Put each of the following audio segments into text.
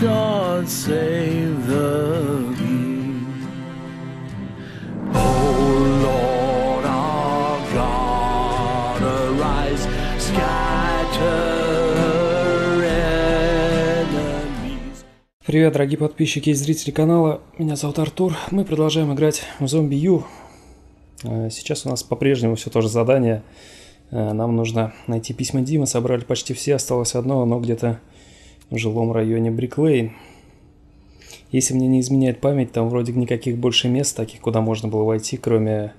God save the King. Oh Lord our God, arise, scatter enemies. Привет, дорогие подписчики и зрители канала. Меня зовут Артур. Мы продолжаем играть в зомби Ю. Э, Сейчас у нас по-прежнему все то же задание. Э, Нам нужно найти письма Димы. Собрали почти все, осталось одно, оно где-то в жилом районе Бриклейн. Если мне не изменяет память, там вроде никаких больше мест таких, куда можно было войти, кроме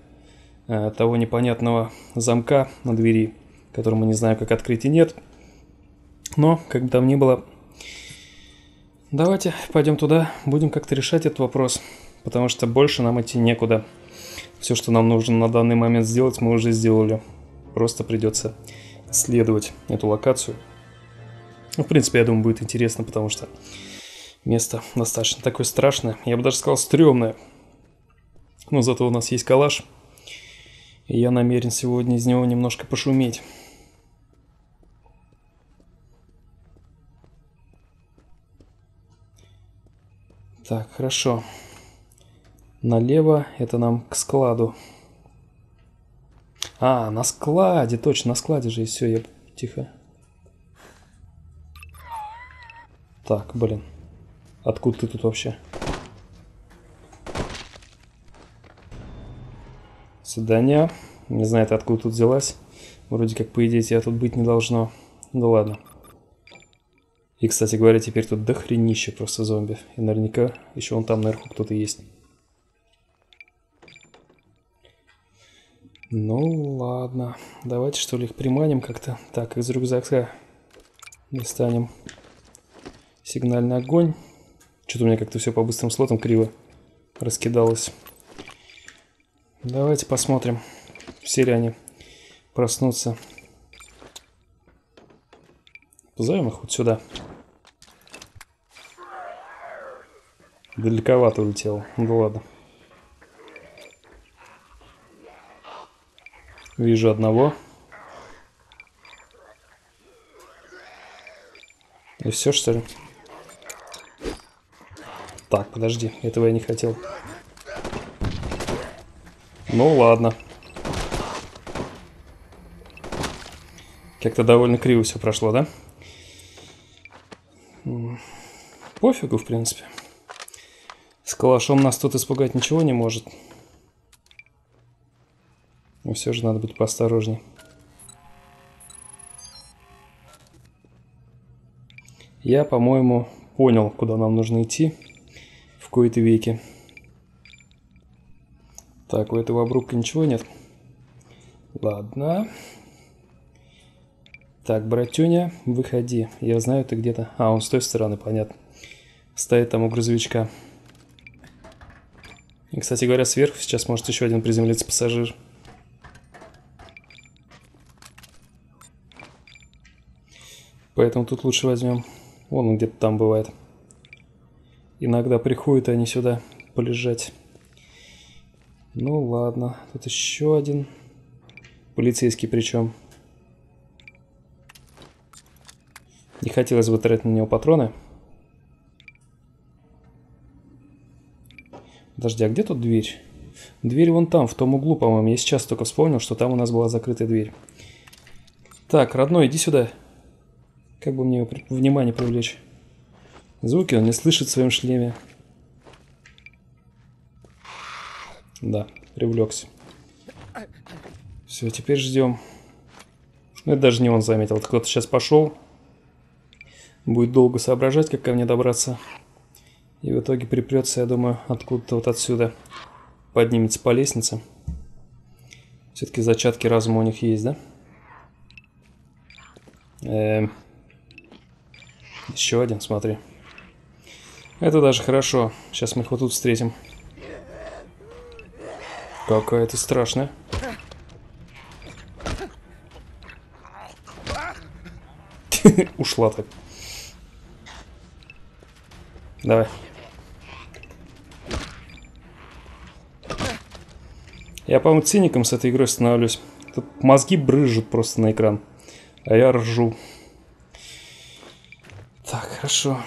э, того непонятного замка на двери, который мы не знаем, как открыть и нет. Но, как бы там ни было, Давайте пойдем туда, будем как-то решать этот вопрос, потому что больше нам идти некуда. Все, что нам нужно на данный момент сделать, мы уже сделали. Просто придется исследовать эту локацию. Ну, в принципе, я думаю, будет интересно, потому что место достаточно такое страшное. Я бы даже сказал, стрёмное. Но зато у нас есть калаш. И я намерен сегодня из него немножко пошуметь. Так, хорошо. Налево это нам к складу. А, на складе, точно, на складе же и все, я... Тихо. Так, блин. Откуда ты тут вообще? Свидания. Не знаю, ты откуда тут взялась. Вроде как, по идее, тебя тут быть не должно. Ну ладно. И, кстати говоря, теперь тут дохренище просто зомби. И наверняка еще вон там наверху кто-то есть. Ну ладно. Давайте что ли их приманим как-то. Так, из рюкзака достанем сигнальный огонь. Что-то у меня как-то все по быстрым слотам криво раскидалось. Давайте посмотрим, все ли они проснутся. Позовем их вот сюда. Далековато улетел. Ну ладно. Вижу одного. И все, что ли? Так, подожди, этого я не хотел. Ну ладно. Как-то довольно криво все прошло, да? Пофигу, в принципе. С калашом нас тут испугать ничего не может. Но все же надо быть поосторожней. Я, по-моему, понял, куда нам нужно идти кои-то веки. Так, у этого обрубка ничего нет? Ладно. Так, братюня, выходи. Я знаю, ты где-то... А, он с той стороны, понятно. Стоит там у грузовичка. И, кстати говоря, сверху сейчас может еще один приземлиться пассажир. Поэтому тут лучше возьмем. Вон он где-то там бывает. Иногда приходят они сюда полежать. Ну ладно, тут еще один. Полицейский причем. Не хотелось бы тратить на него патроны. Подожди, а где тут дверь? Дверь вон там, в том углу, по-моему. Я сейчас только вспомнил, что там у нас была закрытая дверь. Так, родной, иди сюда. Как бы мне его внимание привлечь? Звуки он не слышит в своем шлеме. Да, привлекся. Все, теперь ждем. Ну, это даже не он заметил. Кто-то сейчас пошел. Будет долго соображать, как ко мне добраться. И в итоге припрется, я думаю, откуда-то вот отсюда. Поднимется по лестнице. Все-таки зачатки разума у них есть, да? Эм. Еще один, смотри. Это даже хорошо. Сейчас мы их вот тут встретим. Какая ты страшная. Ушла так. Давай. Я, по-моему, циником с этой игрой становлюсь. Тут мозги брызжут просто на экран. А я ржу. Так, хорошо.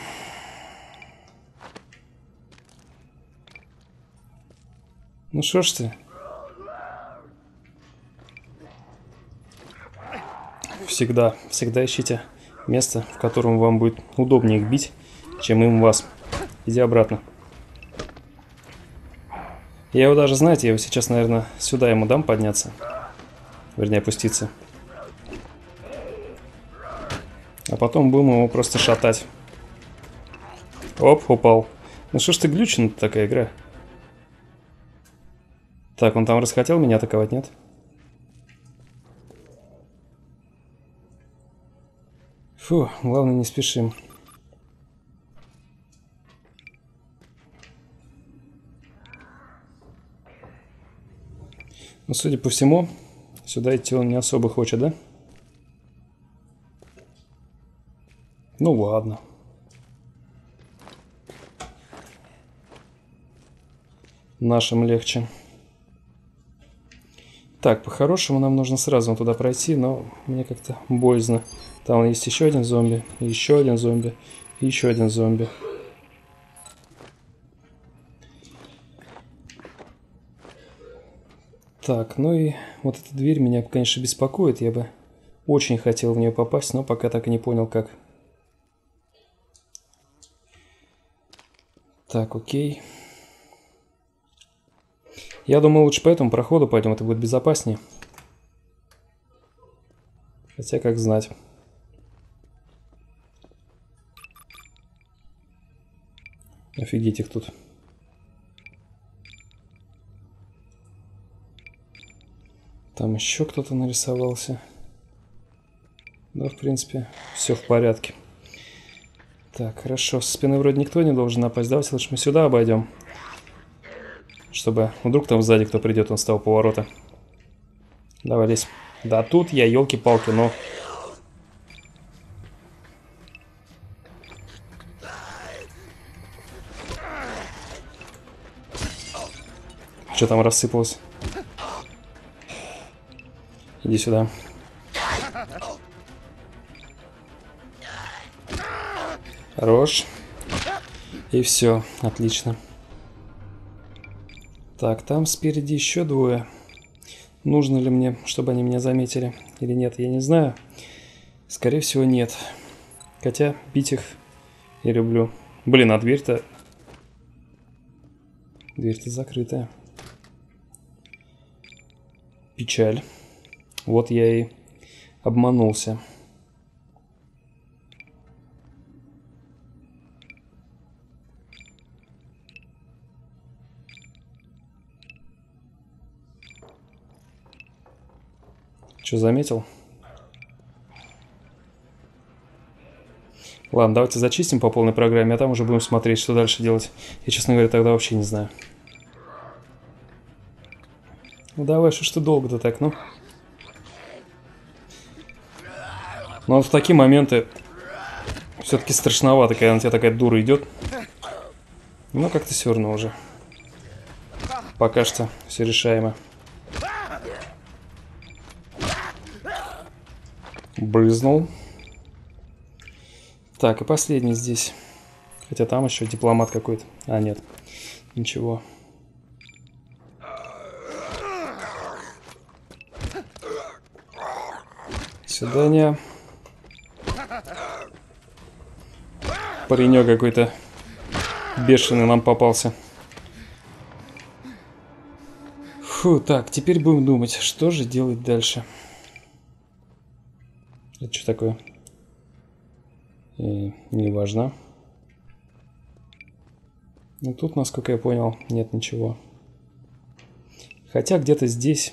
Ну что ж ты? Всегда, всегда ищите место, в котором вам будет удобнее их бить, чем им вас. Иди обратно. Я его даже, знаете, я его сейчас, наверное, сюда ему дам подняться. Вернее, опуститься. А потом будем его просто шатать. Оп, упал. Ну что ж ты глючен такая игра? Так, он там расхотел меня атаковать, нет? Фу, главное не спешим. Ну, судя по всему, сюда идти он не особо хочет, да? Ну ладно. Нашим легче. Так, по-хорошему нам нужно сразу туда пройти, но мне как-то боязно. Там есть еще один зомби, еще один зомби, еще один зомби. Так, ну и вот эта дверь меня, конечно, беспокоит. Я бы очень хотел в нее попасть, но пока так и не понял, как. Так, окей. Я думаю, лучше по этому проходу пойдем, это будет безопаснее. Хотя, как знать. Офигеть их тут. Там еще кто-то нарисовался. Да, в принципе, все в порядке. Так, хорошо. Со спины вроде никто не должен напасть. Давайте лучше мы сюда обойдем. Чтобы вдруг там сзади кто придет, он стал поворота. Давай лезь. Да тут я, елки-палки, но... Что там рассыпалось? Иди сюда. Хорош. И все, отлично. Так, там спереди еще двое. Нужно ли мне, чтобы они меня заметили или нет, я не знаю. Скорее всего, нет. Хотя бить их я люблю. Блин, а дверь-то... Дверь-то закрытая. Печаль. Вот я и обманулся. Что, заметил? Ладно, давайте зачистим по полной программе, а там уже будем смотреть, что дальше делать. Я, честно говоря, тогда вообще не знаю. Ну давай, что ж ты долго-то так, ну? Но вот в такие моменты все-таки страшновато, когда на тебя такая дура идет. Но как-то все равно уже. Пока что все решаемо. Брызнул. Так, и последний здесь. Хотя там еще дипломат какой-то. А, нет. Ничего. Свидания. Паренек какой-то бешеный нам попался. Фу, так, теперь будем думать, что же делать дальше. Это что такое? И не важно. Ну тут, насколько я понял, нет ничего. Хотя где-то здесь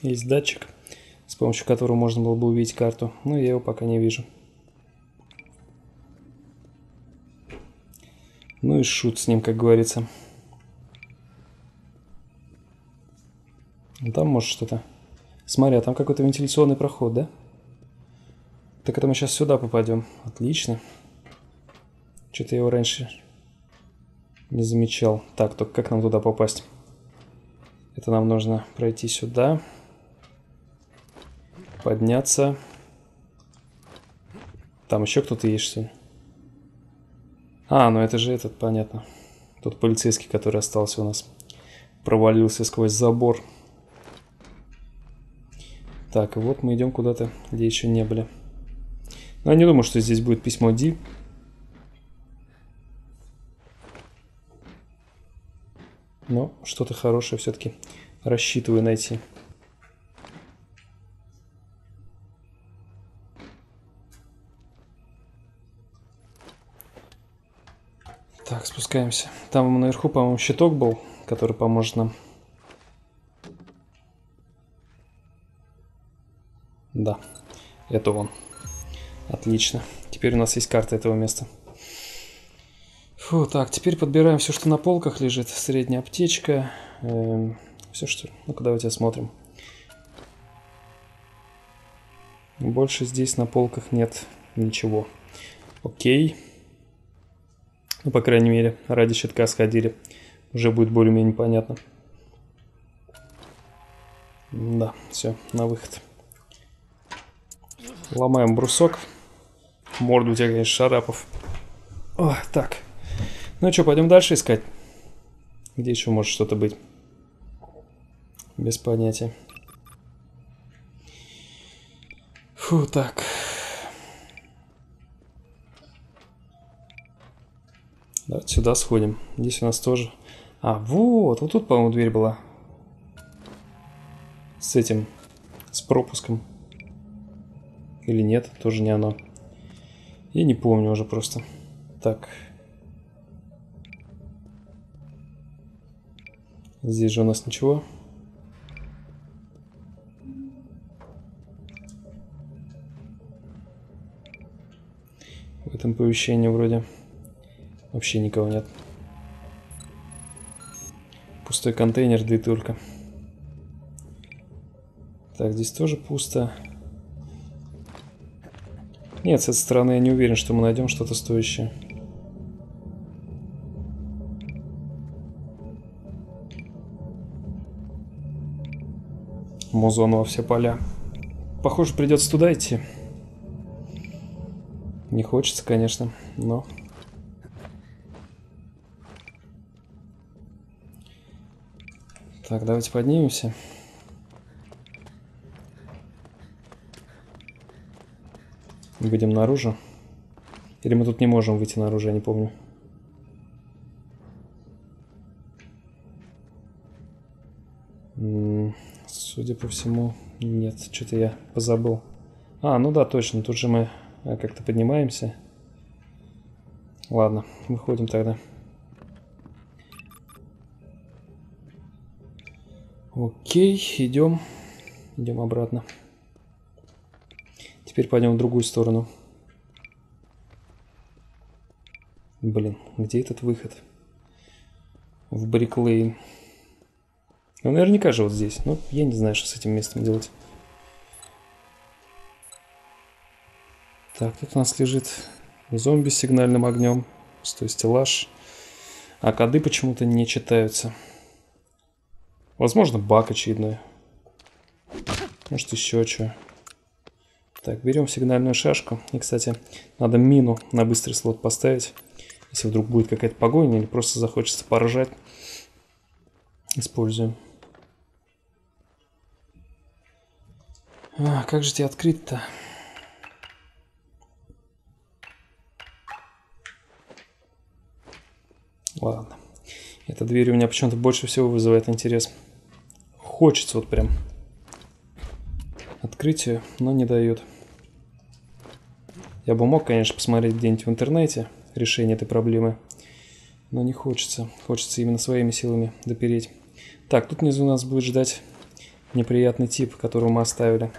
есть датчик, с помощью которого можно было бы увидеть карту. Но я его пока не вижу. Ну и шут с ним, как говорится. Там может что-то. Смотри, а там какой-то вентиляционный проход, да? Так это мы сейчас сюда попадем. Отлично. Что-то я его раньше не замечал. Так, только как нам туда попасть? Это нам нужно пройти сюда. Подняться. Там еще кто-то есть, что ли? А, ну это же этот, понятно. Тот полицейский, который остался у нас. провалился сквозь забор. Так, вот мы идем куда-то, где еще не были. Но я не думаю, что здесь будет письмо Ди. Но что-то хорошее все-таки рассчитываю найти. Так, спускаемся. Там наверху, по-моему, щиток был, который поможет нам. Да, это он. Отлично. Теперь у нас есть карта этого места. Фу, так, теперь подбираем все, что на полках лежит. Средняя аптечка. Эм, все, что... Ну-ка, давайте осмотрим. Больше здесь на полках нет ничего. Окей. Ну, по крайней мере, ради щитка сходили. Уже будет более-менее понятно. Да, все, на выход. Ломаем брусок. Морду у тебя, конечно, шарапов. О, так. Ну что, пойдем дальше искать. Где еще может что-то быть? Без понятия. Фу, так. Давайте сюда сходим. Здесь у нас тоже... А, вот, вот тут, по-моему, дверь была. С этим, с пропуском. Или нет, тоже не оно. Я не помню уже просто. Так. Здесь же у нас ничего. В этом помещении вроде вообще никого нет. Пустой контейнер, да и только. Так, здесь тоже пусто. Нет, с этой стороны я не уверен, что мы найдем что-то стоящее. Музон во все поля. Похоже, придется туда идти. Не хочется, конечно, но... Так, давайте поднимемся. Выйдем наружу. Или мы тут не можем выйти наружу, я не помню. Судя по всему, нет, что-то я позабыл. А, ну да, точно, тут же мы э, как-то поднимаемся. Ладно, выходим тогда. Окей, идем. Идем обратно. Теперь пойдем в другую сторону. Блин, где этот выход? В Бриклейн. Ну, наверняка же вот здесь. Ну, я не знаю, что с этим местом делать. Так, тут у нас лежит зомби с сигнальным огнем. Пустой стеллаж. А коды почему-то не читаются. Возможно, баг очередной. Может, еще что. Так, берем сигнальную шашку. И, кстати, надо мину на быстрый слот поставить. Если вдруг будет какая-то погоня или просто захочется поражать. Используем. А, как же тебе открыть-то? Ладно. Эта дверь у меня почему-то больше всего вызывает интерес. Хочется вот прям открыть ее, но не дает. Я бы мог, конечно, посмотреть где-нибудь в интернете решение этой проблемы. Но не хочется. Хочется именно своими силами допереть. Так, тут внизу нас будет ждать неприятный тип, которого мы оставили.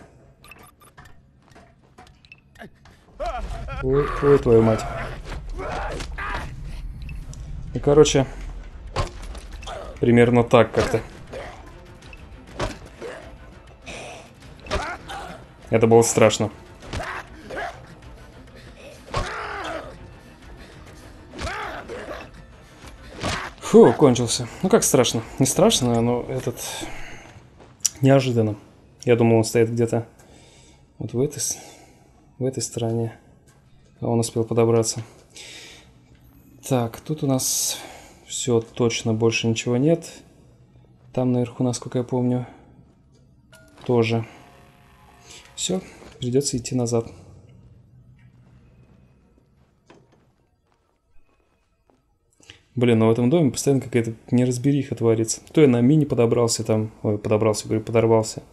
Ой, ой, твою мать. И, короче, примерно так как-то. Это было страшно. Фу, кончился. Ну как страшно? Не страшно, но этот... Неожиданно. Я думал, он стоит где-то вот в этой, в этой стороне. А он успел подобраться. Так, тут у нас все точно, больше ничего нет. Там наверху, насколько я помню, тоже. Все, придется идти назад. Блин, ну в этом доме постоянно какая-то неразбериха творится. То я на мини подобрался там, ой, подобрался, говорю, подорвался.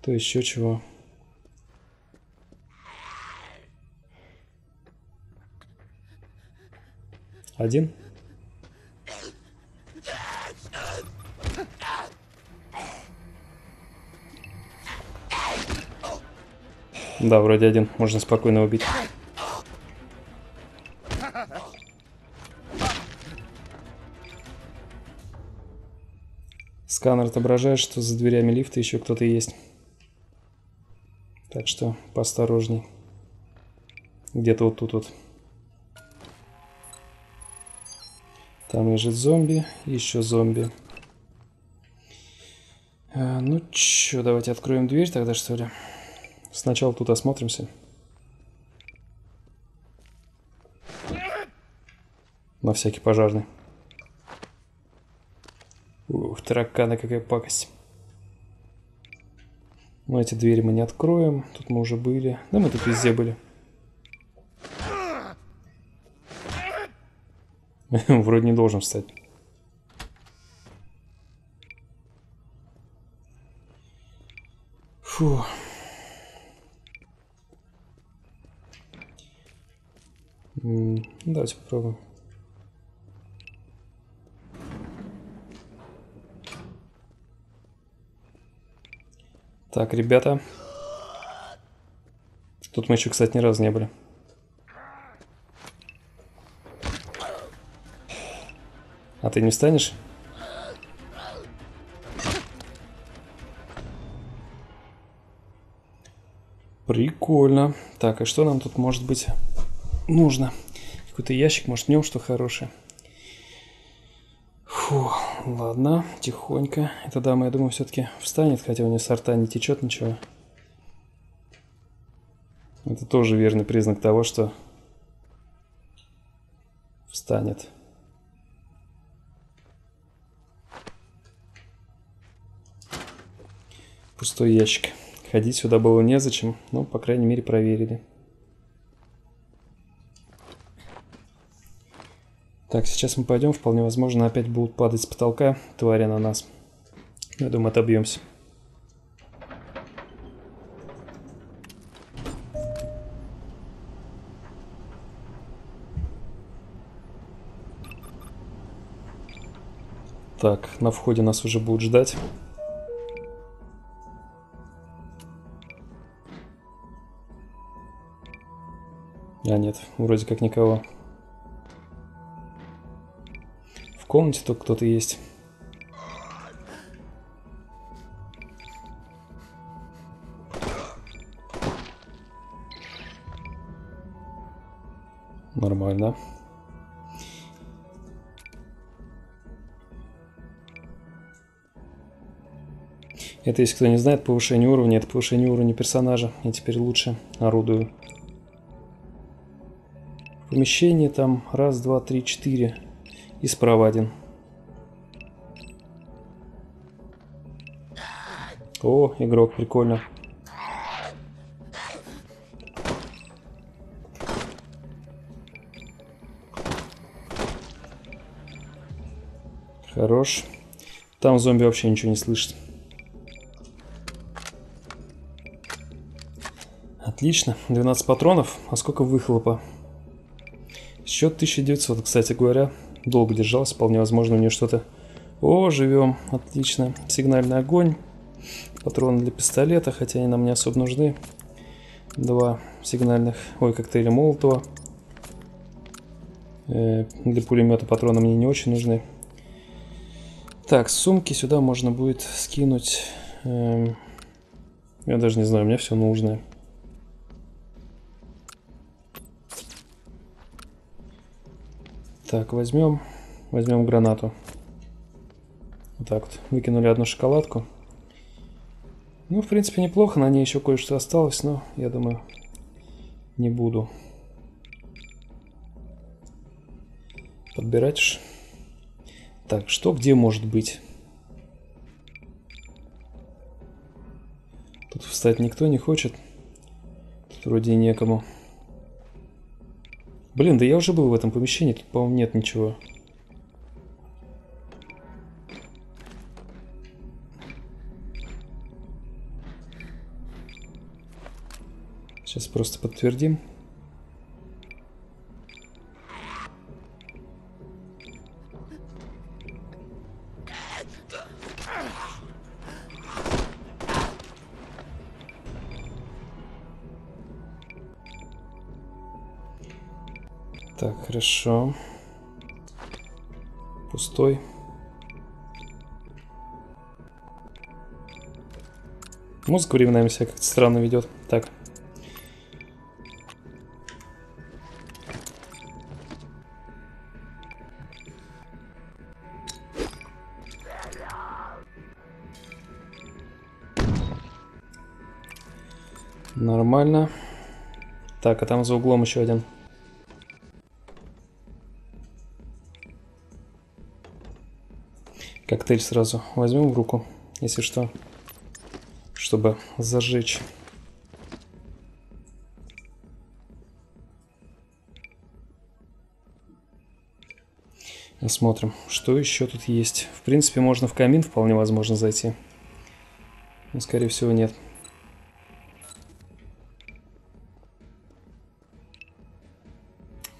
То еще чего. Один? Да, вроде один. Можно спокойно убить. Сканер отображает, что за дверями лифта еще кто-то есть. Так что поосторожней. Где-то вот тут вот. Там лежит зомби, еще зомби. А, ну чё, давайте откроем дверь тогда, что ли. Сначала тут осмотримся. На всякий пожарный. Тараканы, какая пакость. Ну, эти двери мы не откроем. Тут мы уже были. Да, мы тут везде были. Вроде не должен встать. Фу. Давайте попробуем. Так, ребята. Тут мы еще, кстати, ни разу не были. А ты не встанешь? Прикольно. Так, а что нам тут может быть нужно? Какой-то ящик, может в нем что хорошее. Фу, ладно, тихонько. Эта дама, я думаю, все-таки встанет, хотя у нее сорта не течет ничего. Это тоже верный признак того, что встанет. Пустой ящик. Ходить сюда было незачем, но, по крайней мере, проверили. Так, сейчас мы пойдем. Вполне возможно, опять будут падать с потолка твари на нас. Я думаю, отобьемся. Так, на входе нас уже будут ждать. А нет, вроде как никого. В комнате только кто-то есть. Нормально. Это, если кто не знает, повышение уровня, это повышение уровня персонажа. Я теперь лучше орудую Помещение там раз, два, три, четыре. И справа один. О, игрок, прикольно. Хорош. Там зомби вообще ничего не слышит. Отлично. 12 патронов. А сколько выхлопа? Счет 1900, кстати говоря. Долго держался, вполне возможно у нее что-то... О, живем, отлично. Сигнальный огонь. Патроны для пистолета, хотя они нам не особо нужны. Два сигнальных... Ой, коктейля Молотова. Э, для пулемета патроны мне не очень нужны. Так, сумки сюда можно будет скинуть. Э, я даже не знаю, у меня все нужное. Так, возьмем, возьмем гранату. Вот так вот. Выкинули одну шоколадку. Ну, в принципе, неплохо. На ней еще кое-что осталось, но я думаю, не буду. Подбирать уж. Так, что где может быть? Тут встать никто не хочет. Тут вроде некому. Блин, да я уже был в этом помещении, тут, по-моему, нет ничего. Сейчас просто подтвердим. Хорошо. Пустой. Музыка временами себя как-то странно ведет. Так. Нормально. Так, а там за углом еще один. Коктейль сразу возьмем в руку, если что, чтобы зажечь. Посмотрим, что еще тут есть. В принципе, можно в камин вполне возможно зайти. Но, скорее всего, нет.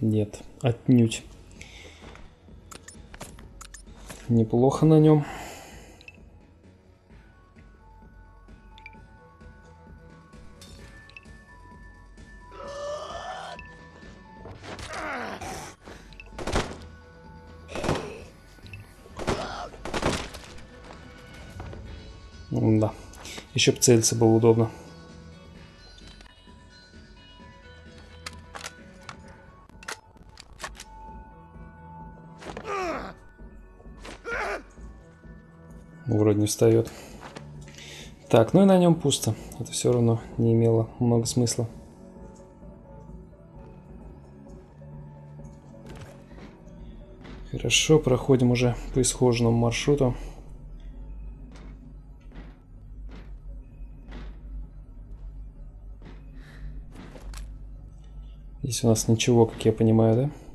Нет, отнюдь. Неплохо на нем. Да. Еще бы целиться было удобно. Вроде не встает. Так, ну и на нем пусто. Это все равно не имело много смысла. Хорошо, проходим уже по исхоженному маршруту. Здесь у нас ничего, как я понимаю, да?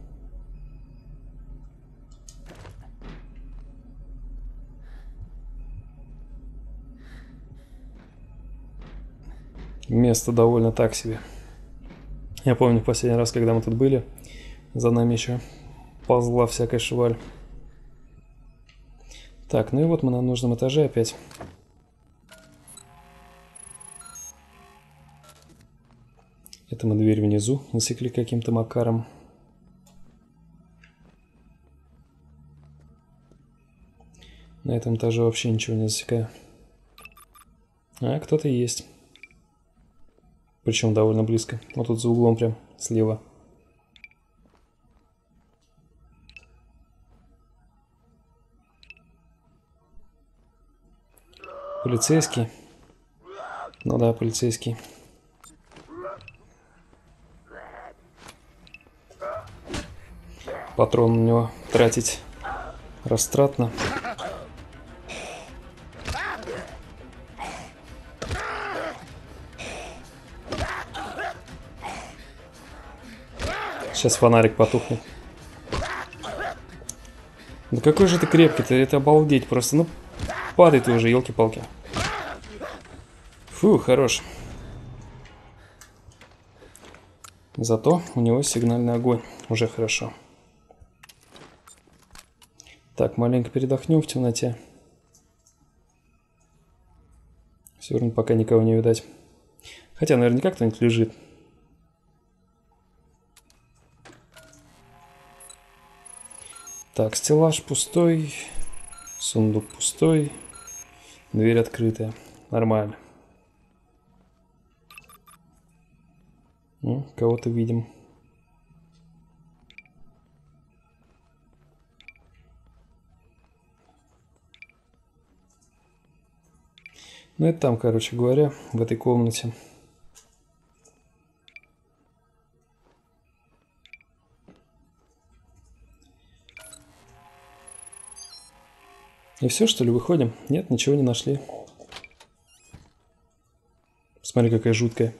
Место довольно так себе. Я помню последний раз, когда мы тут были, за нами еще ползла всякая шваль. Так, ну и вот мы на нужном этаже опять. Это мы дверь внизу насекли каким-то макаром. На этом этаже вообще ничего не засекаю. А, кто-то есть. Причем довольно близко. Вот тут за углом прям, слева. Полицейский. Ну да, полицейский. Патрон у него тратить растратно. Сейчас фонарик потухнет. Да какой же ты крепкий-то, это обалдеть просто. Ну, падай ты уже, елки-палки. Фу, хорош. Зато у него сигнальный огонь. Уже хорошо. Так, маленько передохнем в темноте. Все равно пока никого не видать. Хотя наверняка кто-нибудь лежит. Так, стеллаж пустой, сундук пустой, дверь открытая. Нормально. Ну, кого-то видим. Ну, это там, короче говоря, в этой комнате. И все, что ли, выходим? Нет, ничего не нашли. Смотри, какая жуткая.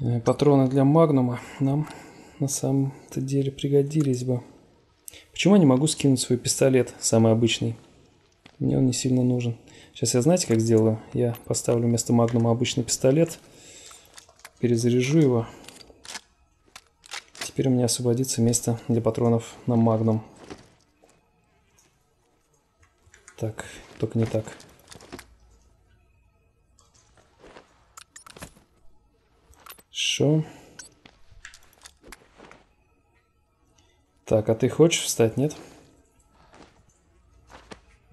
Э, Патроны для магнума нам на самом-то деле пригодились бы. Почему я не могу скинуть свой пистолет, самый обычный? Мне он не сильно нужен. Сейчас я знаете, как сделаю? Я поставлю вместо магнума обычный пистолет, перезаряжу его. Теперь у меня освободится место для патронов на магнум. Так, только не так. Хорошо. Так, а ты хочешь встать, нет?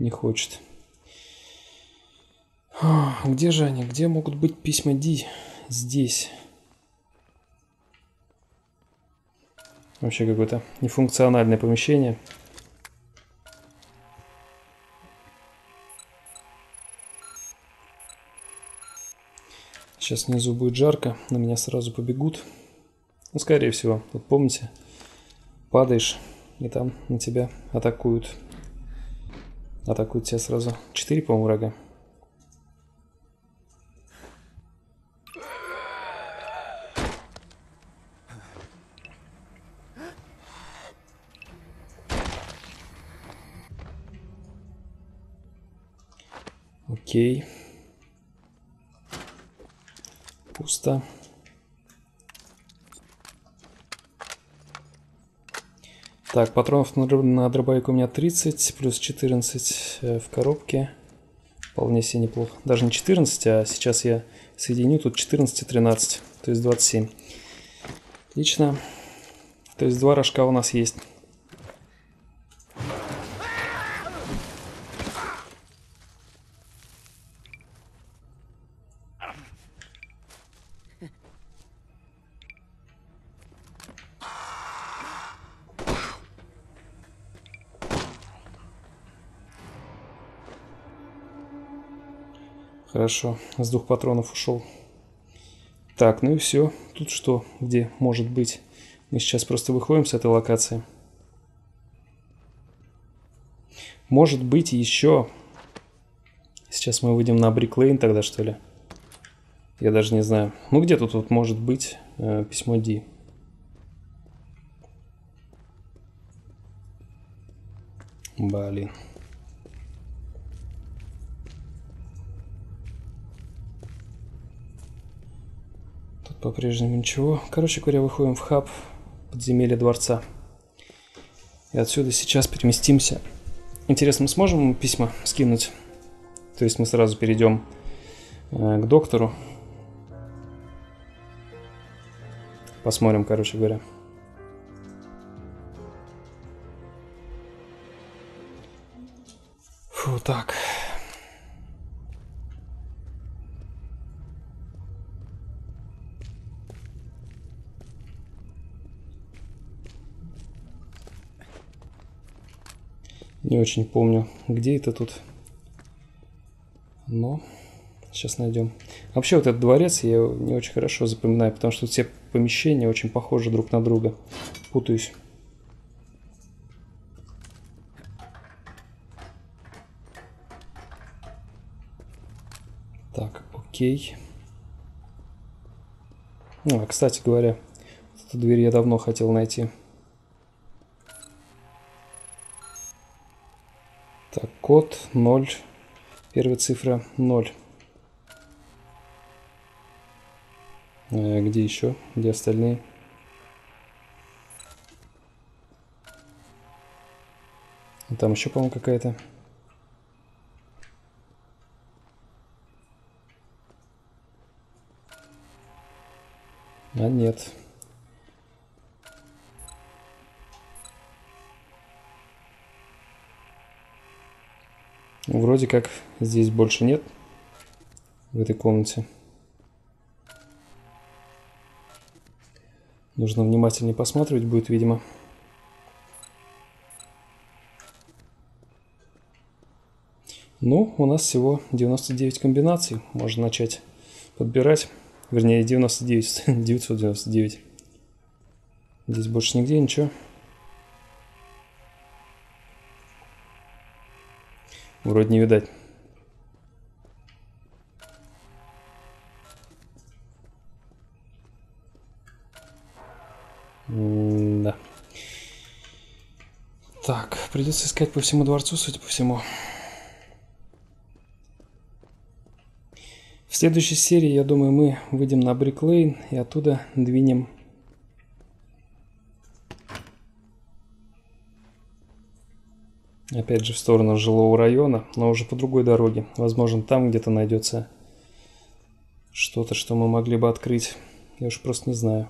Не хочет. Где же они? Где могут быть письма Ди? Здесь. Вообще какое-то нефункциональное помещение. Сейчас внизу будет жарко, на меня сразу побегут. Ну, скорее всего. Вот помните, падаешь, и там на тебя атакуют. Атакуют тебя сразу. Четыре, по-моему, врага. Окей. Пусто. Так, патронов на, на дробовик у меня 30, плюс 14 э, в коробке. Вполне себе неплохо. Даже не 14, а сейчас я соединю тут 14 и 13, то есть 27. Отлично. То есть два рожка у нас есть. Хорошо, с двух патронов ушел. Так, ну и все. Тут что, где может быть? Мы сейчас просто выходим с этой локации. Может быть еще... Сейчас мы выйдем на Бриклейн тогда, что ли? Я даже не знаю. Ну где тут вот может быть э, письмо Ди? Блин. По-прежнему ничего. Короче говоря, выходим в хаб подземелья дворца. И отсюда сейчас переместимся. Интересно, мы сможем письма скинуть? То есть мы сразу перейдем э, к доктору. Посмотрим, короче говоря. Очень помню, где это тут. Но сейчас найдем. Вообще вот этот дворец я не очень хорошо запоминаю, потому что все помещения очень похожи друг на друга. Путаюсь. Так, окей. Ну, а, кстати говоря, эту дверь я давно хотел найти. Код 0. Первая цифра 0. Э, где еще? Где остальные? Там еще, по-моему, какая-то. А нет. Вроде как здесь больше нет в этой комнате. Нужно внимательнее посматривать будет, видимо. Ну, у нас всего 99 комбинаций. Можно начать подбирать. Вернее, 99, 999. Здесь больше нигде ничего. Вроде не видать. да. Так, придется искать по всему дворцу, судя по всему. В следующей серии, я думаю, мы выйдем на Бриклейн и оттуда двинем опять же в сторону жилого района, но уже по другой дороге. Возможно, там где-то найдется что-то, что мы могли бы открыть. Я уж просто не знаю.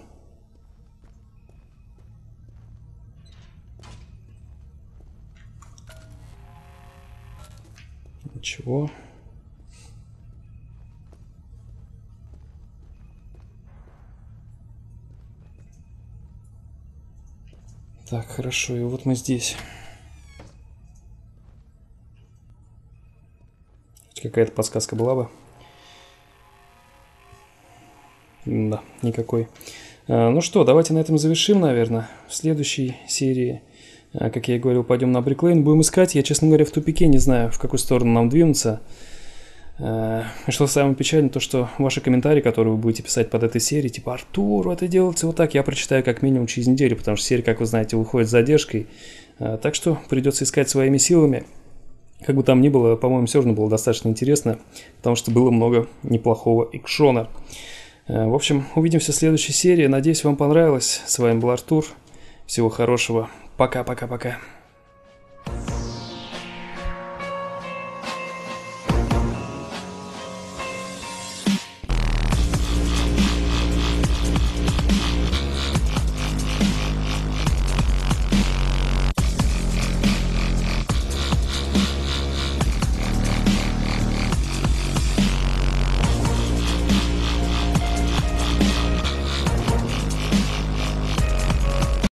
Ничего. Так, хорошо, и вот мы здесь. Какая-то подсказка была бы. Да, никакой. А, ну что, давайте на этом завершим, наверное. В следующей серии, а, как я и говорил, пойдем на Бриклейн, будем искать. Я, честно говоря, в тупике не знаю, в какую сторону нам двинуться. А, что самое печальное, то что ваши комментарии, которые вы будете писать под этой серией, типа «Артур, это делается вот так», я прочитаю как минимум через неделю, потому что серия, как вы знаете, выходит с задержкой. Так что придется искать своими силами. Как бы там ни было, по-моему, все равно было достаточно интересно, потому что было много неплохого экшона. Э, в общем, увидимся в следующей серии. Надеюсь, вам понравилось. С вами был Артур. Всего хорошего. Пока-пока-пока.